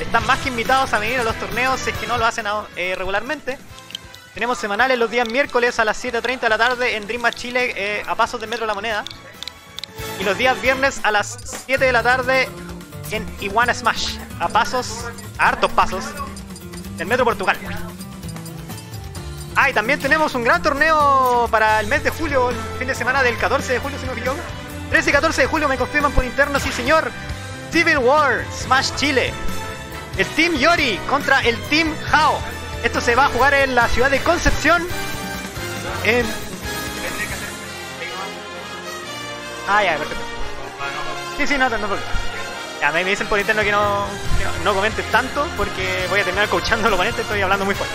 están más que invitados a venir a los torneos si es que no lo hacen eh, regularmente. Tenemos semanales los días miércoles a las 7.30 de la tarde en Dream Match Chile eh, a pasos del Metro La Moneda. Y los días viernes a las 7 de la tarde en Iguana Smash. A pasos, a hartos pasos, del Metro Portugal. Ah, y también tenemos un gran torneo para el mes de julio, el fin de semana del 14 de julio, si no me equivoco. 13 y 14 de julio me confirman por interno, sí señor. Civil War, Smash Chile. El Team Yori contra el Team Hao. Esto se va a jugar en la ciudad de Concepción. En... Ah, ya, perfecto. Sí, sí, no, no, no Ya, me dicen por interno que no, que no, comente tanto porque voy a terminar coachando los oponentes, estoy hablando muy fuerte.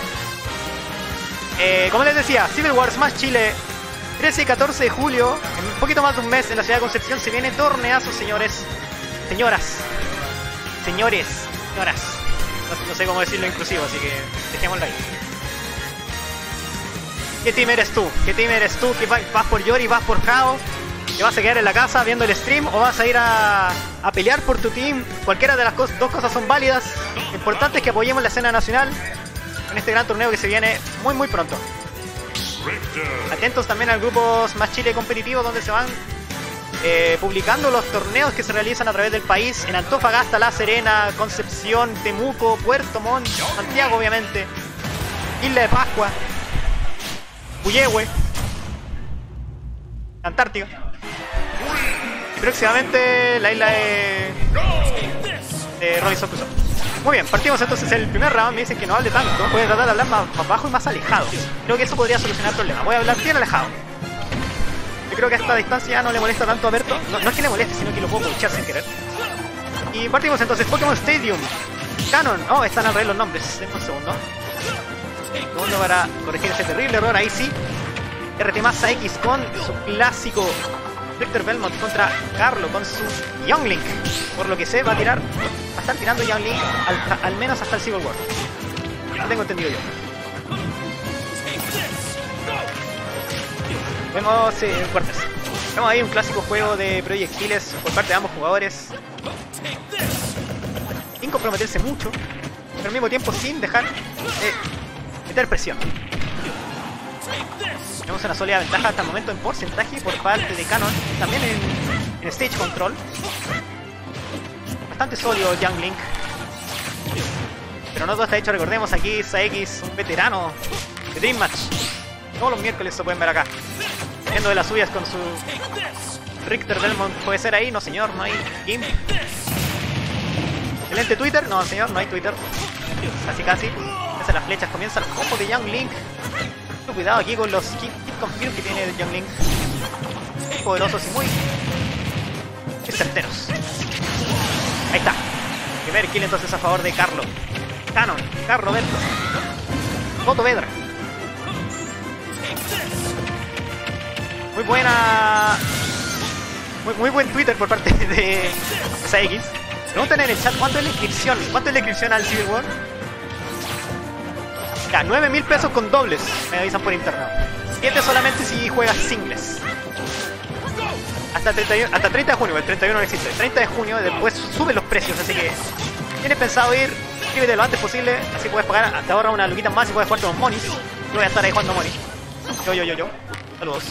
Eh, como les decía, Civil War Smash Chile 13 y 14 de julio, en un poquito más de un mes en la ciudad de Concepción se viene torneazo, señores, señoras, señores, señoras. No, sé cómo decirlo inclusivo, así que dejémoslo ahí. ¿Qué team eres tú? ¿Qué team eres tú? ¿Que vas por Yori, vas por Kao? ¿Que vas a quedar en la casa viendo el stream o vas a ir a, a pelear por tu team? Cualquiera de las dos cosas son válidas. Lo importante es que apoyemos la escena nacional en este gran torneo que se viene muy muy pronto. Atentos también al grupo Más Chile competitivo donde se van eh, publicando los torneos que se realizan a través del país en Antofagasta, La Serena, Concepción, Temuco, Puerto Montt, Santiago obviamente, Isla de Pascua, Puyehue, Antártica y próximamente la isla de, de Robinson Crusoe. Muy bien, partimos entonces el primer round. Me dicen que no hable tanto. Voy a tratar de hablar más, bajo y más alejado. Creo que eso podría solucionar el problema. Voy a hablar bien alejado. Creo que a esta distancia no le molesta tanto a Berto. No, es que le moleste, sino que lo puedo escuchar sin querer. Y partimos entonces. Pokémon Stadium. Canon. Oh, están al revés los nombres. Denme un segundo. Segundo para corregir ese terrible error. Ahí sí. RT Massa X con su clásico Victor Belmont contra Carlo con su Younglink. Por lo que sé, va a tirar. Va a estar tirando Younglink al, al menos hasta el Civil War. Tengo entendido yo. Vemos eh, fuertes. Vemos ahí un clásico juego de proyectiles por parte de ambos jugadores. Sin comprometerse mucho, pero al mismo tiempo sin dejar de meter presión. Tenemos una sólida ventaja hasta el momento en porcentaje por parte de Canon, también en, Stage Control. Bastante sólido Young Link. Pero no todo está hecho, recordemos aquí Saekis, un veterano de Dream Match. Todos los miércoles se pueden ver acá. De las suyas con su Richter Belmont. ¿Puede ser ahí? No señor, no hay Gimp. Excelente Twitter. No señor, no hay Twitter. Casi casi. Empiezan las flechas, comienza el combo de Young Link cuidado aquí con los hit, confirm que tiene Young Link. poderosos y muy certeros. Ahí está. Primer kill entonces a favor de Carlo. Canon, Carlo Berto. Foto Vedra. Muy buena. Muy, buen Twitter por parte de Saigis. Preguntan en el chat cuánto es la inscripción. ¿Cuánto es la inscripción al Civil War? Ya, 9 mil pesos con dobles, me avisan por internet. 7 solamente si juegas singles. Hasta, 31, hasta 30 de junio, el 31 no existe. 30 de junio, después suben los precios, así que tienes pensado ir, inscríbete lo antes posible, así puedes pagar, te ahorra una luquita más y puedes jugar con los monis. Yo voy a estar ahí jugando monis. Yo, yo, yo, yo. Saludos.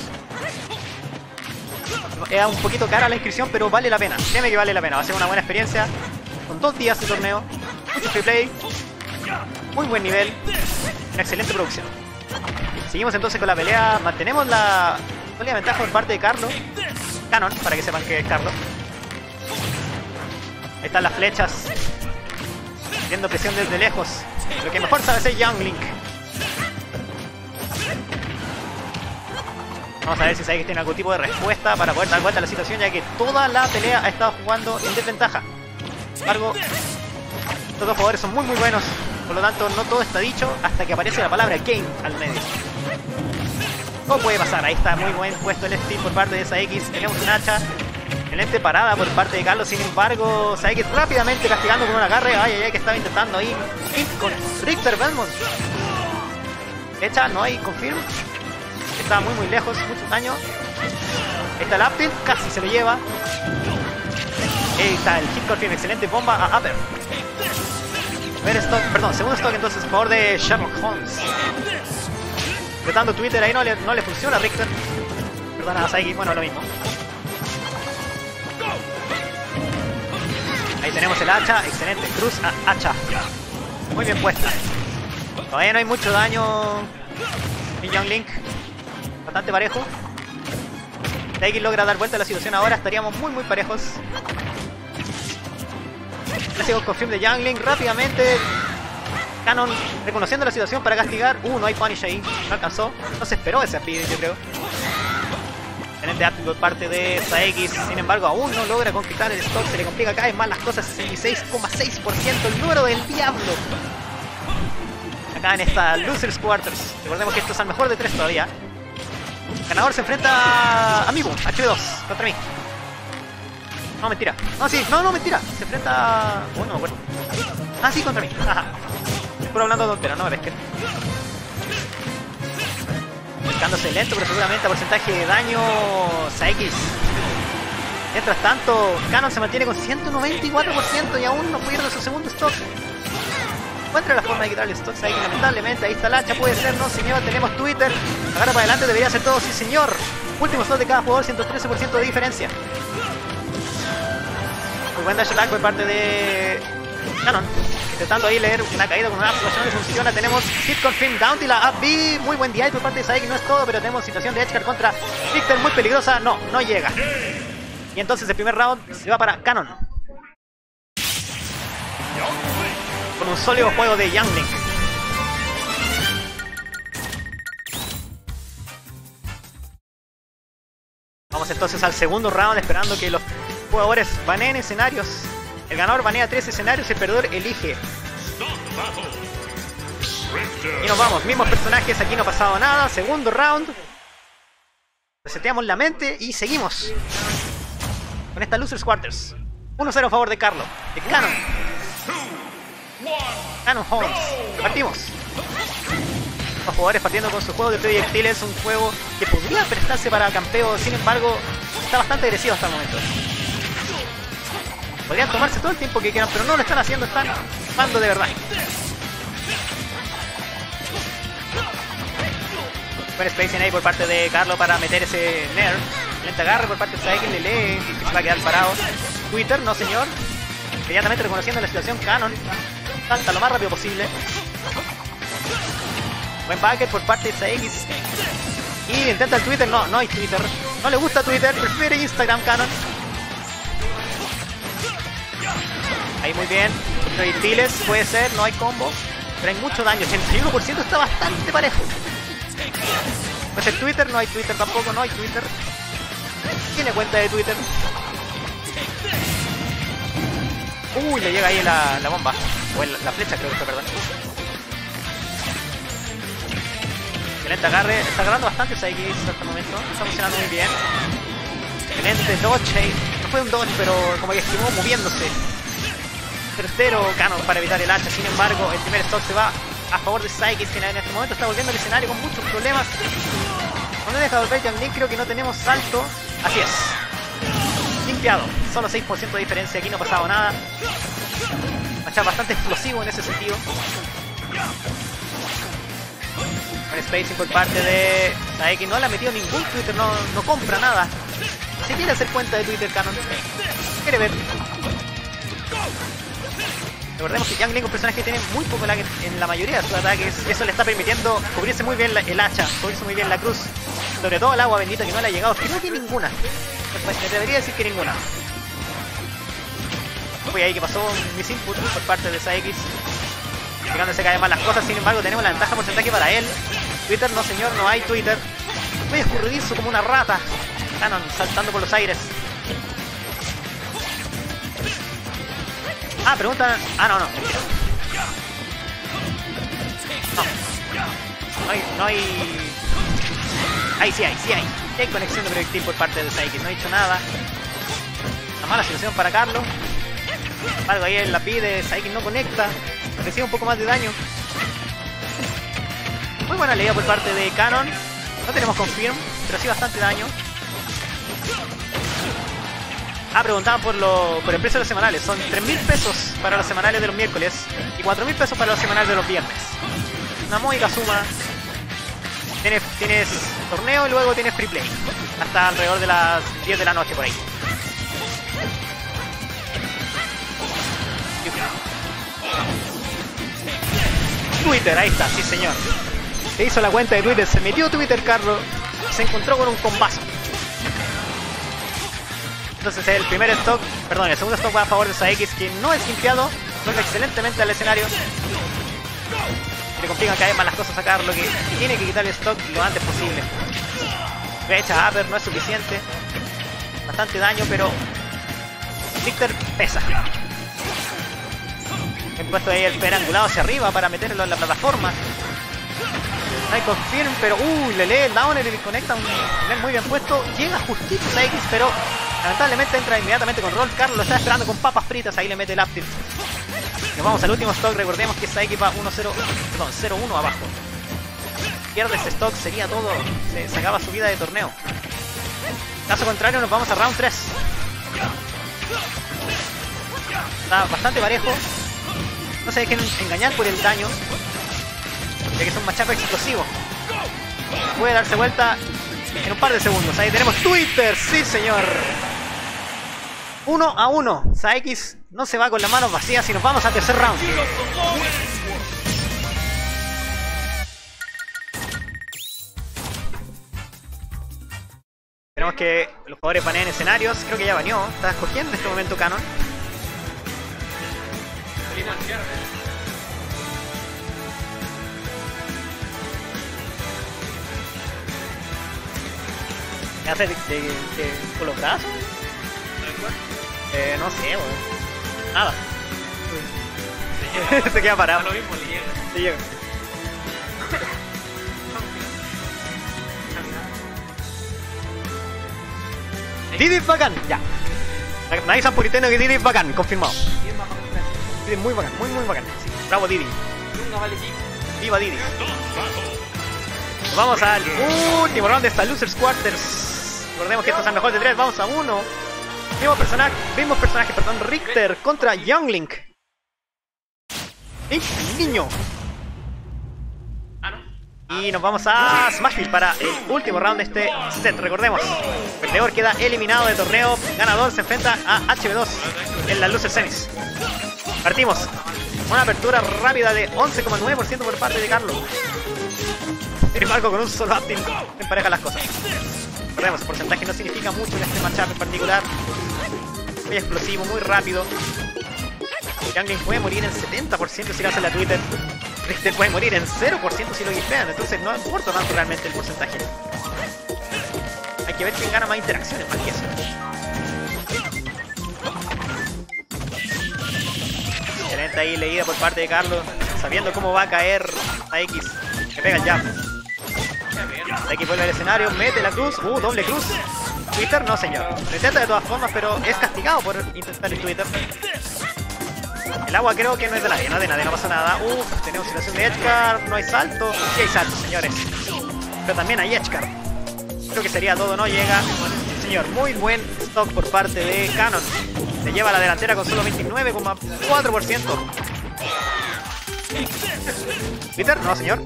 Es un poquito cara la inscripción, pero vale la pena. Créeme que vale la pena. Va a ser una buena experiencia. Con dos días de torneo. Mucho free play. Muy buen nivel. Una excelente producción. Seguimos entonces con la pelea. Mantenemos la sólida ventaja por parte de Carlos. Canon, para que sepan que es Carlos. Ahí están las flechas. Viendo presión desde lejos. Lo que mejor sabe es Young Link. Vamos a ver si que tiene algún tipo de respuesta para poder dar vuelta a la situación, ya que toda la pelea ha estado jugando en desventaja. Sin embargo, estos dos jugadores son muy muy buenos. Por lo tanto, no todo está dicho hasta que aparece la palabra game al medio. ¿Cómo puede pasar? Ahí está muy buen puesto el Steam por parte de X. Tenemos un hacha. Excelente parada por parte de Carlos. Sin embargo, X rápidamente castigando con un agarre. Ay, ay, ay, que estaba intentando ahí. con Richter Belmont. Hecha, no hay confirm. Está muy, muy lejos. Mucho daño. Está el Aptil. Casi se lo lleva. Ahí está el hit confirm. Excelente bomba a Upper. Primer stock, perdón, segundo stock entonces a favor de Sherlock Holmes. Tratando Twitter ahí no le, no le funciona a Richter. Perdona a Saiki, bueno, lo mismo. Ahí tenemos el hacha, excelente. Cruz a hacha. Muy bien puesta. Todavía no hay mucho daño Young Link. Bastante parejo. Saiki logra dar vuelta a la situación ahora, estaríamos muy muy parejos. Clásico confirm de Young Link rápidamente. Canon reconociendo la situación para castigar. Uh, no hay punish ahí. No alcanzó. No se esperó ese speed, yo creo. Excelente acting por parte de Saegis. Sin embargo, aún no logra conquistar el stock. Se le complica cada vez más las cosas. 66,6% el número del diablo. Acá en esta Losers Quarters. Recordemos que esto es al mejor de tres todavía. Ganador se enfrenta a Mibu, HB2, contra mí. No, mentira. No, sí, no, no, mentira. Se enfrenta. Bueno, bueno. Ah, sí, contra mí. Estoy hablando de tontera, no me pesquen. Buscándose lento, pero seguramente a porcentaje de daño Saekis. Mientras tanto, Canon se mantiene con 194% y aún no pierde su segundo stock. Encuentra la forma de quitarle stock a Saekis, lamentablemente. Ahí está el hacha, puede ser, no señor. Tenemos Twitter. Ahora para adelante debería ser todo, sí señor. Último stock de cada jugador, 113% de diferencia. Muy buen dash attack por parte de Canon. Intentando ahí leer una caída con una explosión y funciona. Tenemos hit confirm down y la up B. Muy buen DI por parte de Saiki. No es todo, pero tenemos situación de Edgeguard contra Victor muy peligrosa. No, no llega. Y entonces el primer round se va para Canon. Con un sólido juego de Youngling. Vamos entonces al segundo round esperando que los jugadores baneen escenarios. El ganador banea tres escenarios, el perdedor elige. Y nos vamos, mismos personajes, aquí no ha pasado nada. Segundo round. Reseteamos la mente y seguimos. Con esta Losers Quarters. 1-0 a favor de Carlo. De Canon. Canon Holmes. Partimos. Los jugadores partiendo con su juego de proyectiles. Un juego que podría prestarse para campeo. Sin embargo, está bastante agresivo hasta el momento. Podrían tomarse todo el tiempo que quieran, pero no lo están haciendo, están jugando de verdad. Buen spacing ahí por parte de Carlo para meter ese nerf. Lente agarre por parte de Saiki, le lee y se va a quedar parado. Twitter, no señor. Inmediatamente reconociendo la situación, Canon. Salta lo más rápido posible. Buen bucket por parte de Saiki. Y intenta el Twitter, no, no hay Twitter. No le gusta Twitter, prefiere Instagram Canon. Ahí muy bien. Proyectiles, puede ser, no hay combo. Pero hay mucho daño. 81% está bastante parejo. Pues el Twitter, no hay Twitter tampoco, no hay Twitter. Tiene cuenta de Twitter. Uy, le llega ahí la, la bomba. O el, la flecha creo que fue, perdón. Excelente agarre. Está agarrando bastante Saiki hasta el momento. Está funcionando muy bien. Excelente dodge. No fue un dodge, pero como que esquivó moviéndose tercero Canon para evitar el hacha. Sin embargo, el primer stock se va a favor de Psyche, en este momento está volviendo al escenario con muchos problemas. Donde deja volver Young Link, creo que no tenemos salto. Así es. Limpiado. Solo 6% de diferencia. Aquí no ha pasado nada. Matchup bastante explosivo en ese sentido. Buen spacing por parte de Saeki. No le ha metido ningún Twitter. No, no compra nada. Si quiere hacer cuenta de Twitter Canon. Quiere ver. Recordemos que Yang Link es un personaje que tiene muy poco lag en la mayoría de sus ataques. Eso le está permitiendo cubrirse muy bien el hacha, cubrirse muy bien la cruz. Sobre todo el agua bendita que no le ha llegado. Que ninguna. Pues, debería decir que ninguna. Uy, ahí que pasó un miss input por parte de Saekis. Fijándose cada vez más las cosas. Sin embargo, tenemos la ventaja porcentaje para él. Twitter, no señor, no hay Twitter. Muy escurridizo como una rata. Canon saltando por los aires. Ah, pregunta. Ah, no, no. No. No hay. No hay. Ahí sí hay, sí hay. hay conexión de proyectil por parte de Saiki. No ha dicho nada. Una mala situación para Carlos. Embargo, ahí él la pide. Saiki no conecta. Recibe un poco más de daño. Muy buena leída por parte de Canon. No tenemos confirm, pero sí bastante daño. Ah, preguntaban por, lo, por el precio de los semanales. Son 3.000 pesos para los semanales de los miércoles y 4.000 pesos para los semanales de los viernes. Una módica suma. Tienes, tienes torneo y luego tienes free play. Hasta alrededor de las 10 de la noche por ahí. Twitter, ahí está, sí señor. Se hizo la cuenta de Twitter, se metió Twitter, Carlos, se encontró con un combazo. Entonces el primer stock, perdón, el segundo stock va a favor de Saekis, que no es limpiado, juega excelentemente al escenario. le complican cada vez más las cosas a Carlos, que tiene que quitar el stock lo antes posible. Fecha Upper no es suficiente. Bastante daño, pero Victor pesa. He puesto ahí el perangulado hacia arriba para meterlo en la plataforma. Hay confirm, pero uy, le lee el downer y conecta un muy bien puesto. Llega justito a X, pero lamentablemente entra inmediatamente con roll. Carlos lo está esperando con papas fritas, ahí le mete el uptilt. Nos vamos al último stock, recordemos que X va 1-0, perdón, 0-1 abajo. Pierde ese stock, sería todo, se sacaba su vida de torneo. Caso contrario, nos vamos a round 3. Está bastante parejo. No se dejen engañar por el daño. Ya que es un machaco explosivo. Puede darse vuelta en un par de segundos. Ahí tenemos Twitter, sí señor. Uno a uno. Saekis no se va con las manos vacías y nos vamos al tercer round. Tenemos que los jugadores baneen escenarios. Creo que ya baneó. Está escogiendo en este momento Canon. ¿Qué hace de, de, de- con los brazos? Eh, no sé, weón. Nada. Se queda parado. lo mismo le llega. Se llega. Didi es bacán, ya. Nadie San Puritano que Didi es bacán, confirmado. Es muy bacán, muy muy bacán. Sí, bravo Didi. Vale. Viva Didi. Vamos al último round de esta Losers Quarters. Recordemos que esto es el mejor de tres, vamos a uno. Mismo personaje, mismos personajes, perdón, Richter contra Younglink. Link, niño. Ah. Y nos vamos a Smashville para el último round de este set. Recordemos, el perdedor queda eliminado del torneo. Ganador se enfrenta a HB2 en la Loser Semis. Partimos. Una apertura rápida de 11,9% por parte de Carlos. Sin embargo, con un solo uptilt empareja las cosas. Recordemos, porcentaje no significa mucho en este matchup en particular. Muy explosivo, muy rápido. Youngling puede morir en 70% si lo hace la Twitter. Richter puede morir en 0% si lo gifean, entonces no importa tanto realmente el porcentaje. Hay que ver quién gana más interacciones, más eso. Excelente ahí leída por parte de Carlos, sabiendo cómo va a caer a X. Que pega el jab. A X vuelve al escenario, mete la cruz, uh, doble cruz. Twitter no señor. Lo intenta de todas formas, pero es castigado por intentar el Twitter. El agua creo que no es de no es de nadie, no pasa nada. Uf, tenemos situación de Edgeguard, no hay salto. Sí hay salto, señores. Pero también hay Edgeguard. Creo que sería todo, no llega. Señor, muy buen stock por parte de Canon. Se lleva la delantera con solo 29,4%. Peter, no señor.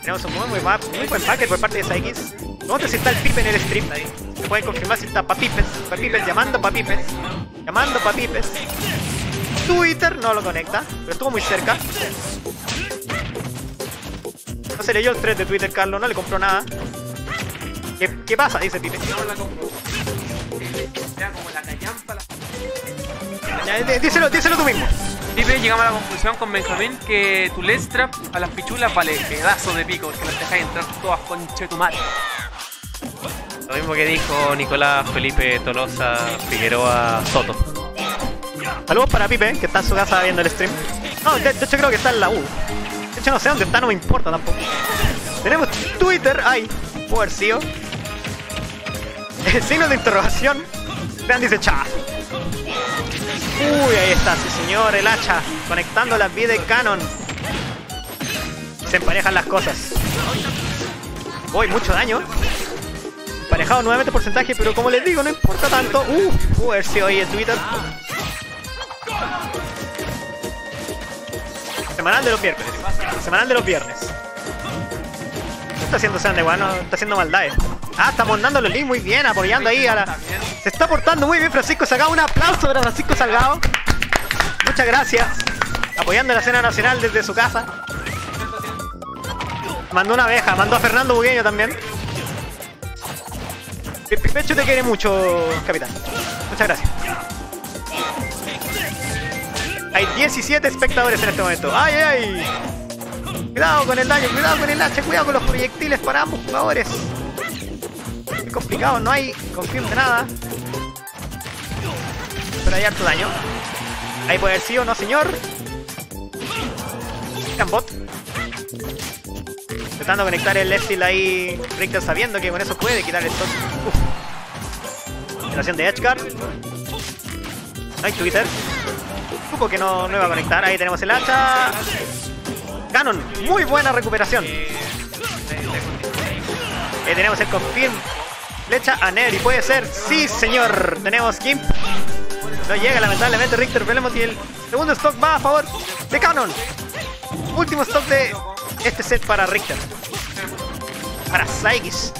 Tenemos un muy, muy, muy buen packet por parte de Saikis. A ver si está el Pipe en el stream. Se puede confirmar si está Papipes. Papipes llamando Papipes. Llamando Papipes. Twitter no lo conecta, pero estuvo muy cerca. No se leyó el 3 de Twitter, Carlos, no le compró nada. ¿Qué, qué pasa? Dice Pipe. No. Sea como la callampa. La... Ya, dí- díselo, díselo tú mismo. Pipe, llegamos a la conclusión con Benjamín que tu LED strap a las pichulas vale pedazo de pico, porque las dejáis entrar todas con chetumar. Lo mismo que dijo Nicolás Felipe Tolosa Figueroa Soto. Saludos para Pipe, que está en su casa viendo el stream. No, de, de hecho creo que está en la U. De hecho no sé dónde está, no me importa tampoco. Tenemos Twitter, ay. El signo de interrogación. Vean, dice cha. Uy, ahí está, sí señor, el hacha. Conectando las vidas de Canon. Se emparejan las cosas. Uy, mucho daño. Emparejado nuevamente porcentaje, pero como les digo, no importa tanto. Uh, uh, a ver Twitter. Semanal de los viernes. Semanal de los viernes. ¿Qué está haciendo Sande, weón? No, está haciendo maldades. Ah, está mandando los muy bien, apoyando ahí a la. Se está portando muy bien Francisco Salgado. Un aplauso para Francisco Salgado. Muchas gracias. Apoyando la escena nacional desde su casa. Mandó una abeja, mandó a Fernando Bugueño también. Pe- Pe- Pecho te quiere mucho, capitán. Muchas gracias. Hay 17 espectadores en este momento. ¡Ay, ay, ay! Cuidado con el daño, cuidado con el hacha, cuidado con los proyectiles para ambos jugadores. Complicado, no hay confirm de nada. Pero hay harto daño. Ahí puede haber sí o no, señor. Cambot. Intentando conectar el Leftil ahí. Richter sabiendo que con eso puede quitar el. Uf. Generación de Edgeguard. No hay Twitter. Supo que no, no iba a conectar. Ahí tenemos el hacha. Canon. Muy buena recuperación. Ahí tenemos el confirm. Flecha a Neri. Puede ser. Sí, señor. Tenemos Gimp. No llega lamentablemente Richter Belemont y el segundo stock va a favor de Canon. Último stock de este set para Richter. Para Saigis.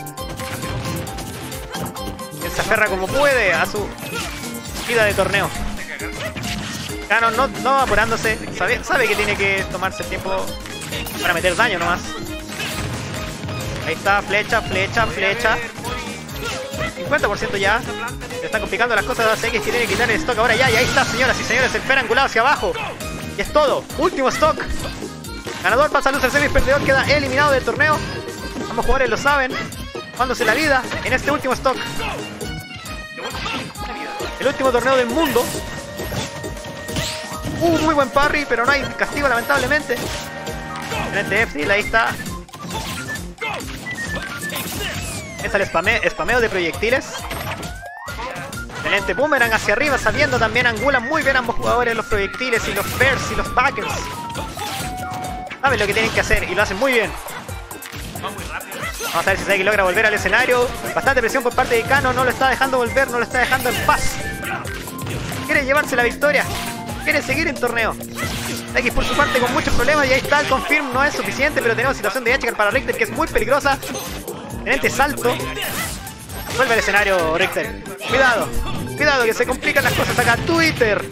Se aferra como puede a su vida de torneo. Canon no, no apurándose. Sabe, sabe que tiene que tomarse el tiempo para meter daño nomás. Ahí está, flecha, flecha, flecha. 50% ya. Se están complicando las cosas a X que tiene que quitar el stock ahora ya. Y ahí está, señoras y señores, el Fer angulado hacia abajo. Y es todo. Último stock. Ganador pasa a luz semis, perdedor queda eliminado del torneo. Ambos jugadores lo saben. Jugándose la vida en este último stock. El último torneo del mundo. Uh, muy buen parry, pero no hay castigo lamentablemente. Excelente F, ahí está. Es el spame- spameo de proyectiles. Excelente boomerang hacia arriba, sabiendo también angulan muy bien ambos jugadores los proyectiles y los bears y los backers. Saben lo que tienen que hacer y lo hacen muy bien. Vamos a ver si Saiki logra volver al escenario. Bastante presión por parte de Kano, no lo está dejando volver, no lo está dejando en paz. Quiere llevarse la victoria, quiere seguir en torneo. X por su parte con muchos problemas y ahí está el confirm, no es suficiente, pero tenemos situación de Edgar para Richter que es muy peligrosa. Excelente salto. Vuelve al escenario, Richter. Cuidado, cuidado que se complican las cosas acá. Twitter.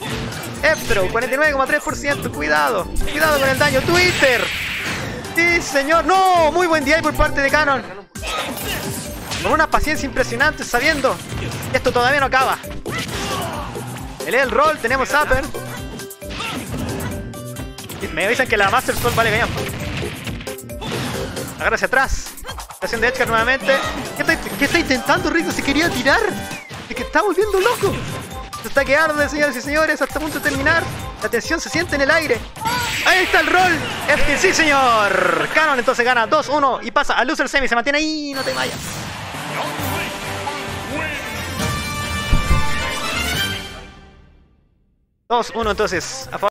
Eptro, 49,3%. Cuidado, cuidado con el daño. Twitter. Sí, señor. No, muy buen día por parte de Canon. Con una paciencia impresionante, sabiendo que esto todavía no acaba. El el roll, tenemos Zapper. Me avisan que la Master Sword vale cañón. Agarra hacia atrás. De Edgar nuevamente. ¿Qué está, intentando Rico? Se quería tirar. Es que está volviendo loco. Se está que arde, señores y señores, hasta punto de terminar. La tensión se siente en el aire. Ahí está el rol. F sí, señor. Canon entonces gana 2-1 y pasa a loser semi. Se mantiene ahí, no te vayas. 2-1 entonces. A favor